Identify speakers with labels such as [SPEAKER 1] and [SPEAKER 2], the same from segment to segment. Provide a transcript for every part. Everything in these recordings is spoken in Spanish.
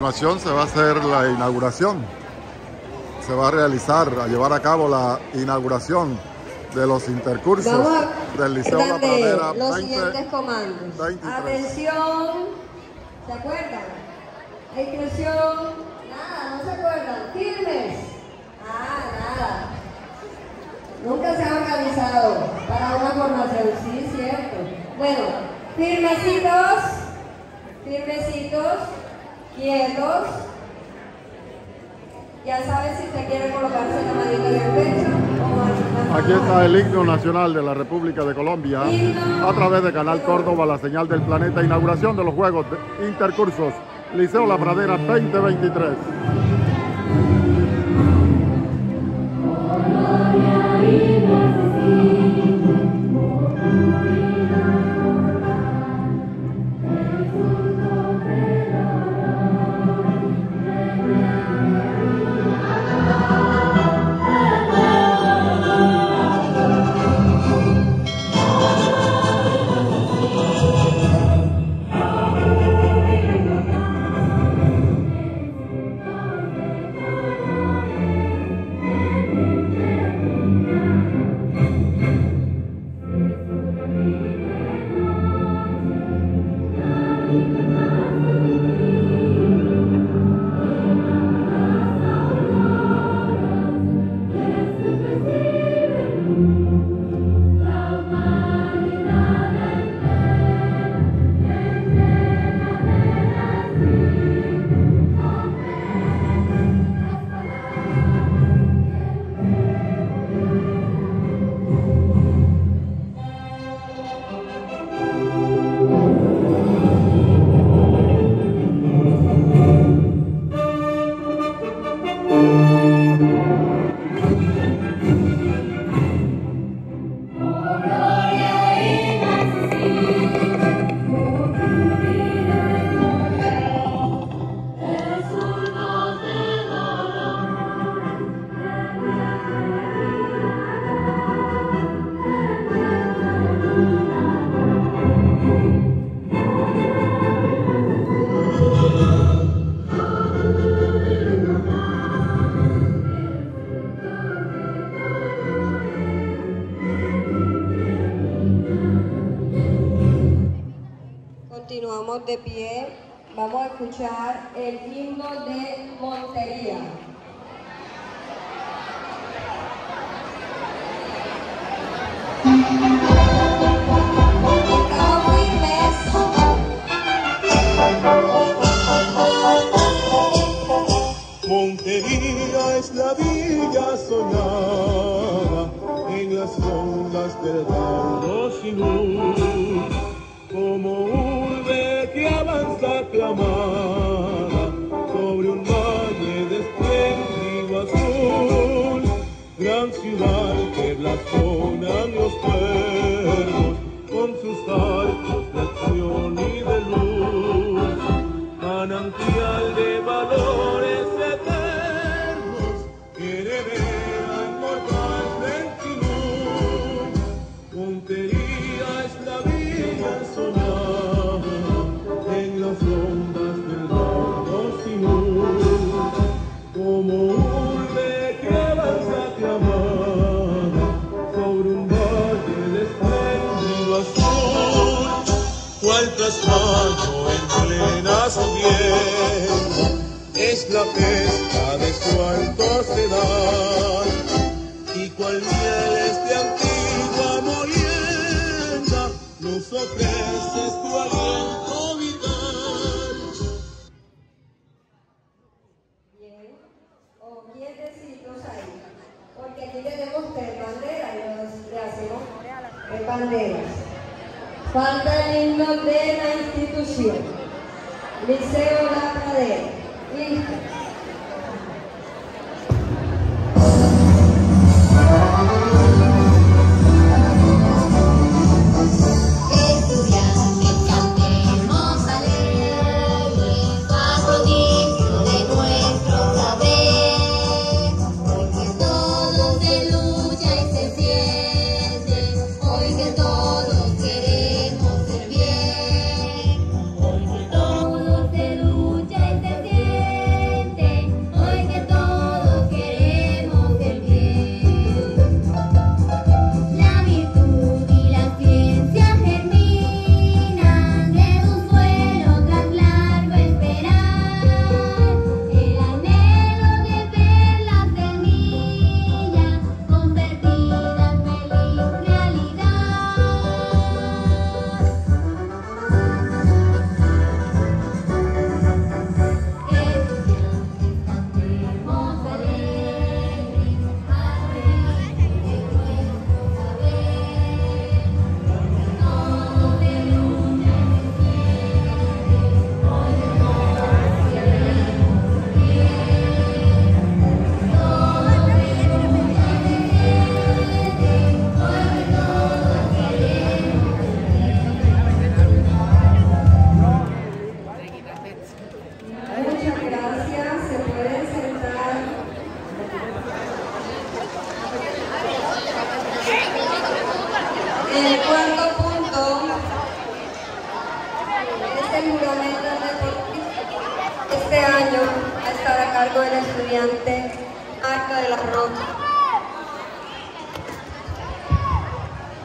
[SPEAKER 1] continuación se va a hacer la inauguración. Se va a realizar, a llevar a cabo la inauguración de los intercursos
[SPEAKER 2] a
[SPEAKER 1] del Liceo La Pradera
[SPEAKER 2] los
[SPEAKER 1] 20.
[SPEAKER 2] siguientes comandos.
[SPEAKER 1] 23.
[SPEAKER 2] Atención, ¿se acuerdan? La nada, no se acuerdan. Firmes. Ah, nada. Nunca se han organizado para una formación, sí, cierto. Bueno, firmecitos, firmecitos, quietos. Ya saben si se quiere colocarse la manita en el pecho o
[SPEAKER 1] Aquí está el himno nacional de la República de Colombia a través de Canal Córdoba, la señal del planeta, inauguración de los Juegos de Intercursos Liceo La Pradera 2023.
[SPEAKER 2] De pie. Vamos a escuchar el himno de Montería.
[SPEAKER 3] Montería es la villa soñada blasonan los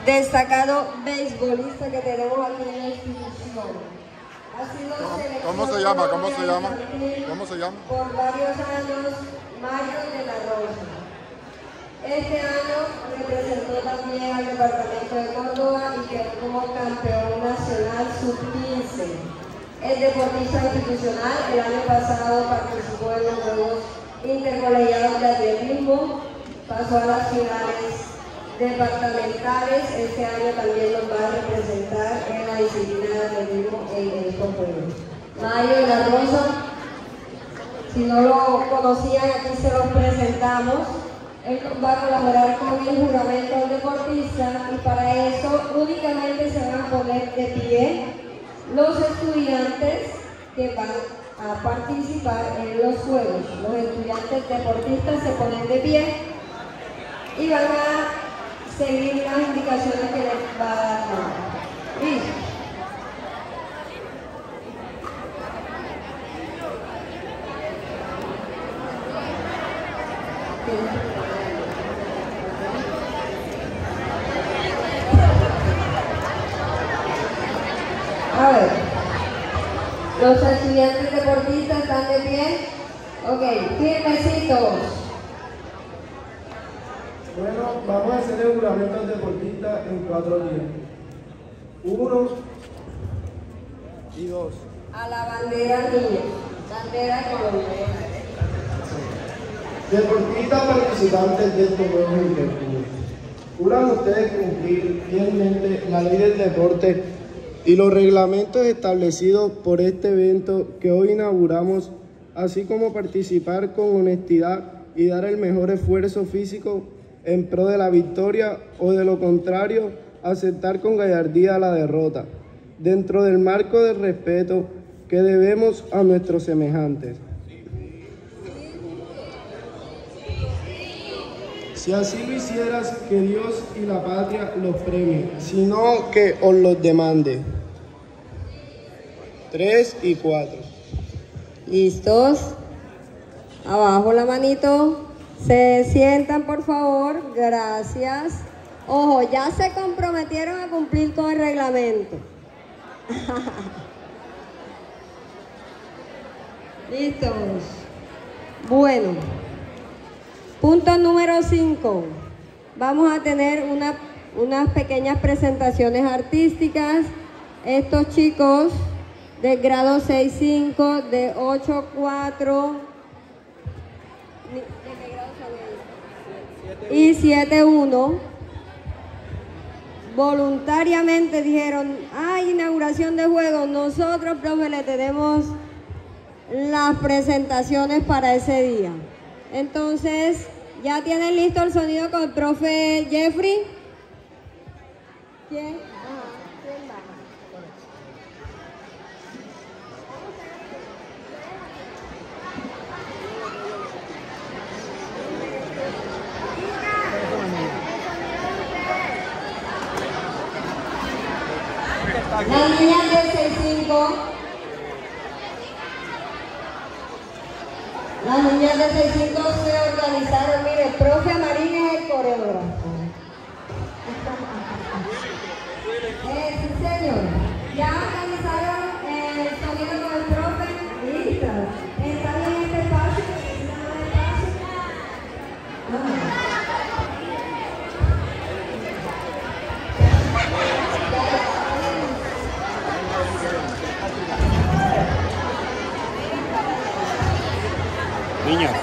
[SPEAKER 2] Destacado beisbolista que tenemos aquí en la institución. Ha sido
[SPEAKER 1] ¿Cómo se llama? ¿Cómo se llama? ¿Cómo se llama?
[SPEAKER 2] Por varios años, Mario de la Rosa. Este año representó también al departamento de Córdoba y quedó como campeón nacional sub-15. Es deportista institucional, el año pasado participó en los Juegos Intercolegiados de Atletismo, pasó a las finales departamentales, este año también nos va a representar en la disciplina de atletismo en estos Juegos. Mario de la Rosa, si no lo conocían, aquí se los presentamos. Él va a colaborar con el juramento del deportista y para eso únicamente se van a poner de pie los estudiantes que van a participar en los juegos. Los estudiantes deportistas se ponen de pie y van a seguir las indicaciones que les va a dar. A ver, los estudiantes deportistas están de pie. Ok, firmecitos.
[SPEAKER 4] Vamos a hacer el juramento al deportista en cuatro días. Uno y dos.
[SPEAKER 2] A la bandera niña, bandera de Colombia.
[SPEAKER 4] Deportistas participantes de estos Juegos Intercursos. Juran ustedes cumplir fielmente la ley del deporte y los reglamentos establecidos por este evento que hoy inauguramos, así como participar con honestidad y dar el mejor esfuerzo físico en pro de la victoria o de lo contrario, aceptar con gallardía la derrota, dentro del marco del respeto que debemos a nuestros semejantes. Si así lo hicieras, que Dios y la patria los premie, sino que os los demande. Tres y cuatro.
[SPEAKER 2] ¿Listos? Abajo la manito. Se sientan, por favor. Gracias. Ojo, ya se comprometieron a cumplir con el reglamento. Listos. Bueno. Punto número 5. Vamos a tener una- unas pequeñas presentaciones artísticas. Estos chicos de grado 6-5, de 8-4 y 7-1 voluntariamente dijeron, hay inauguración de juegos, nosotros, profe, le tenemos las presentaciones para ese día. Entonces, ¿ya tienen listo el sonido con profe Jeffrey? ¿quién Las niñas de 6-5. Las niñas de 6-5
[SPEAKER 1] Niñas.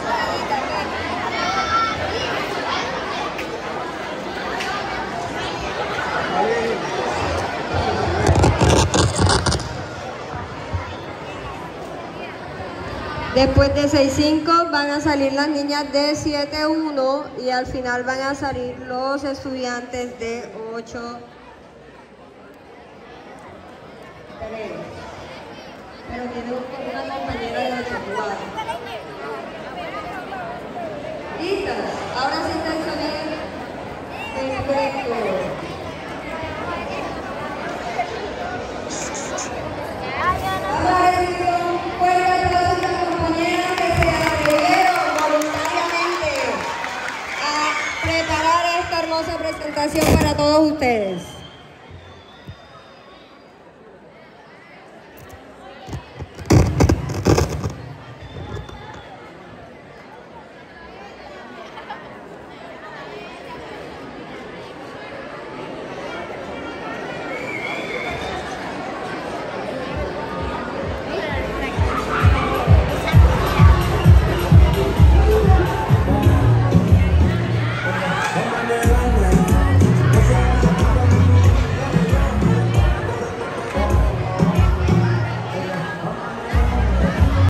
[SPEAKER 2] Después de 6-5 van a salir las niñas de 7-1 y al final van a salir los estudiantes de 8 Pero tiene un- una compañera de 8-4. Ahora sí está el sonido. Perfecto. Vamos a recibir un fuerte aplauso a que se atrevieron voluntariamente a preparar esta hermosa presentación para todos ustedes.